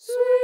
Sweet.